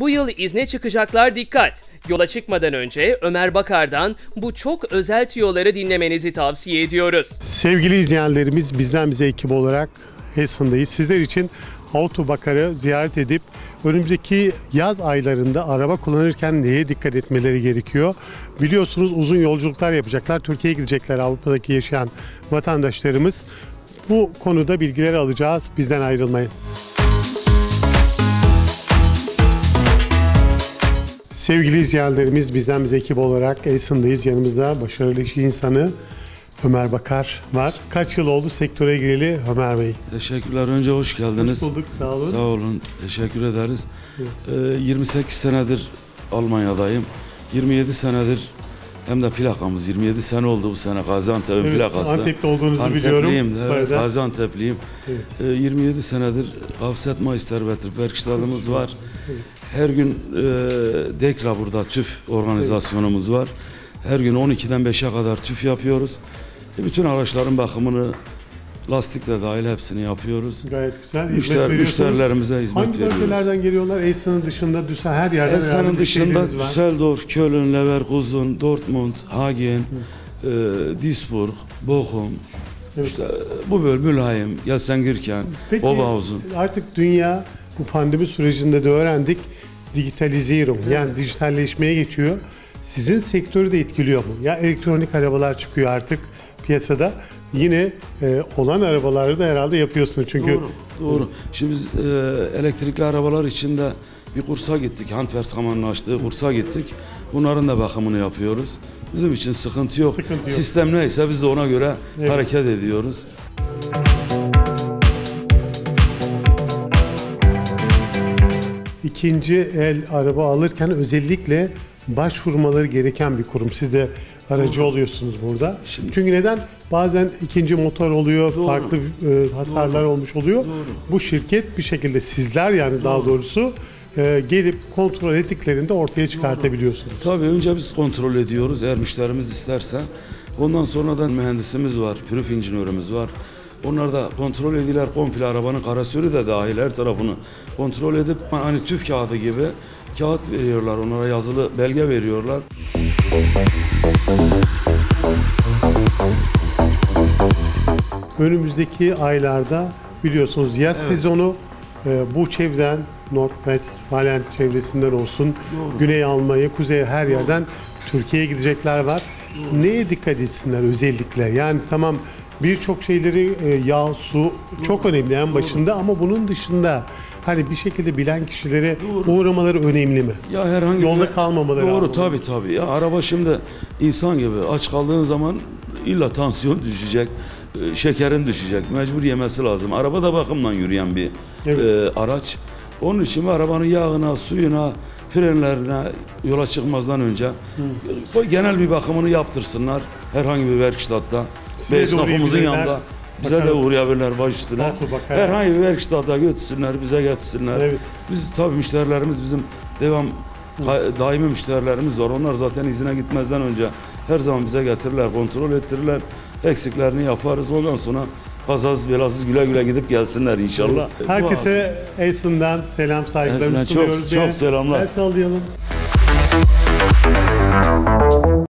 Bu yıl izne çıkacaklar dikkat. Yola çıkmadan önce Ömer Bakar'dan bu çok özel tüyoları dinlemenizi tavsiye ediyoruz. Sevgili izleyenlerimiz bizden bize ekip olarak Hessen'dayız. Sizler için Autobakar'ı ziyaret edip önümüzdeki yaz aylarında araba kullanırken neye dikkat etmeleri gerekiyor? Biliyorsunuz uzun yolculuklar yapacaklar. Türkiye'ye gidecekler Avrupa'daki yaşayan vatandaşlarımız. Bu konuda bilgileri alacağız. Bizden ayrılmayın. Sevgili izleyenlerimiz bizden bize ekip olarak Esen'dayız. Yanımızda başarılı iş insanı Ömer Bakar var. Kaç yıl oldu sektöre gireli Ömer Bey? Teşekkürler. Önce hoş geldiniz. Hoş bulduk, sağ olun. Sağ olun. Teşekkür ederiz. Ee, 28 senedir Almanya'dayım. 27 senedir hem de plakamız 27 sene oldu bu sene Gaziantep'in Evet, plakası. Antep'te olduğunuzu biliyorum. de, evet. Gaziantep'liyim. Evet. Ee, 27 senedir Gafset Meister ve Tüp Werkstatt'ımız var. Her gün e, Dekra burada TÜF organizasyonumuz var. Her gün 12'den 5'e kadar TÜF yapıyoruz. E, bütün araçların bakımını lastik de dahil hepsini yapıyoruz. Gayet güzel. Hizmet Müşter, müşterilerimize hizmet Hangi veriyoruz. bölgelerden geliyorlar? Esen'in dışında Düsseldorf her yerden bir dışında. Düsseldorf, Köln, Leverkusen, Dortmund, Hagen, e, Duisburg, Bochum, Evet. işte bu böl Mülheim, Gelsenkirchen, Peki Oberhausen. artık dünya bu pandemi sürecinde de öğrendik. Digitalizering yani dijitalleşmeye geçiyor. Sizin sektörü de etkiliyor mu? Ya elektronik arabalar çıkıyor artık piyasada. Yine e, olan arabaları da herhalde yapıyorsunuz çünkü Doğru, doğru. Şimdi biz e, elektrikli arabalar için de bir kursa gittik. Handwerkskammer'ın açtığı kursa gittik. Bunların da bakımını yapıyoruz. Bizim için sıkıntı yok. Sıkıntı yok. Sistem neyse biz de ona göre Evet. hareket ediyoruz. ikinci el araba alırken özellikle başvurmaları gereken bir kurum. Siz de aracı oluyorsunuz burada. Şimdi- Çünkü neden? Bazen ikinci motor oluyor, Doğru. farklı e, hasarlar olmuş oluyor. Doğru. Bu şirket bir şekilde sizler yani daha doğrusu e, gelip kontrol ettiklerinde ortaya çıkartabiliyorsunuz. Tabii önce biz kontrol ediyoruz eğer müşterimiz isterse. Ondan sonra da mühendisimiz var, prüf incinörümüz var. Onlar da kontrol ediler komple arabanın karasörü de dahil her tarafını kontrol edip hani tüf kağıdı gibi kağıt veriyorlar onlara yazılı belge veriyorlar. Önümüzdeki aylarda biliyorsunuz yaz sezonu e, bu çevreden Nordwestfalen çevresinden olsun, Güney Almanya, Kuzey her yerden Türkiye'ye gidecekler var. Neye dikkat etsinler özellikle? Yani tamam birçok şeyleri e, yağ, su çok önemli en başında ama bunun dışında hani bir şekilde bilen kişilere uğramaları önemli mi? Ya herhangi Yolda bir- kalmamaları Doğru tabii tabii. Ya araba şimdi insan gibi aç kaldığın zaman illa tansiyon düşecek, e, şekerin düşecek. Mecbur yemesi lazım. Araba da bakımdan yürüyen bir Evet. e, araç. Onun için arabanın yağına, suyuna, frenlerine yola çıkmazdan önce bu genel bir bakımını yaptırsınlar herhangi bir werkstatta Size ve esnafımızın yanında. Bize de Bakarız. uğrayabilirler baş üstüne. Herhangi bir werkstatta götürsünler, bize getirsinler. Evet. Biz tabii müşterilerimiz bizim devam daimi müşterilerimiz var. Onlar zaten izine gitmezden önce her zaman bize getirirler, kontrol ettirirler. Eksiklerini yaparız. Ondan sonra kazasız belasız güle güle gidip gelsinler inşallah. Herkese Esen'den selam çok- sunuyoruz. çok Bir selamlar. El sallayalım.